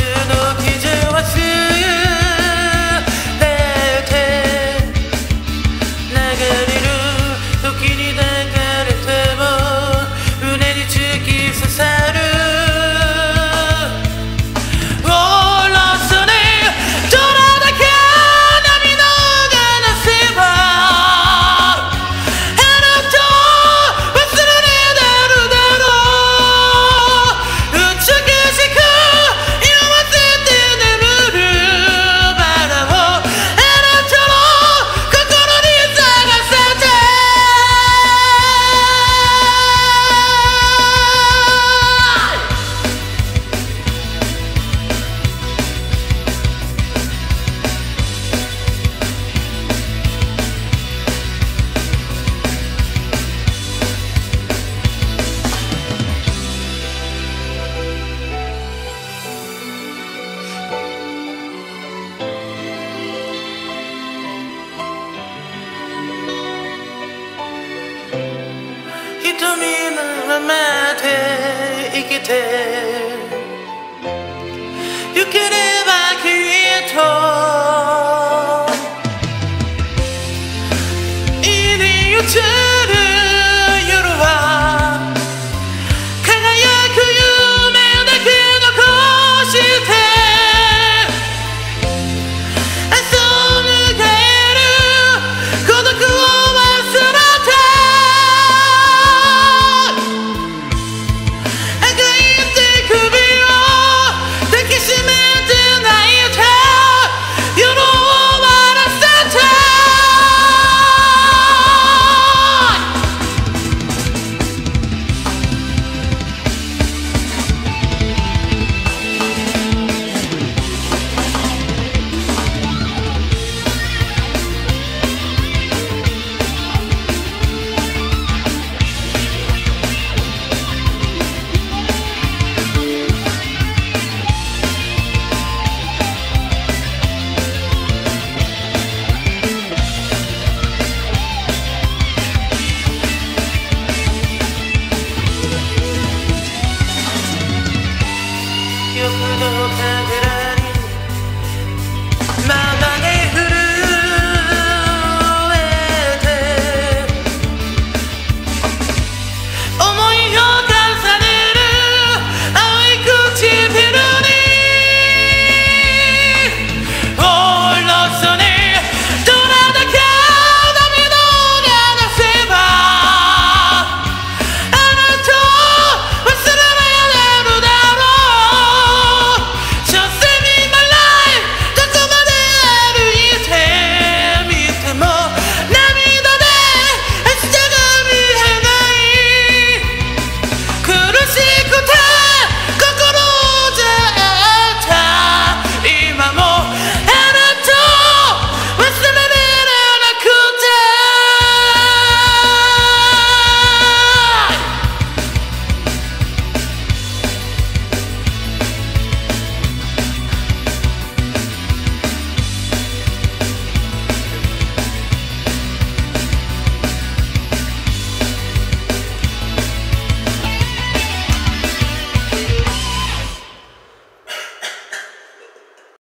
imagine You can ever create you look at it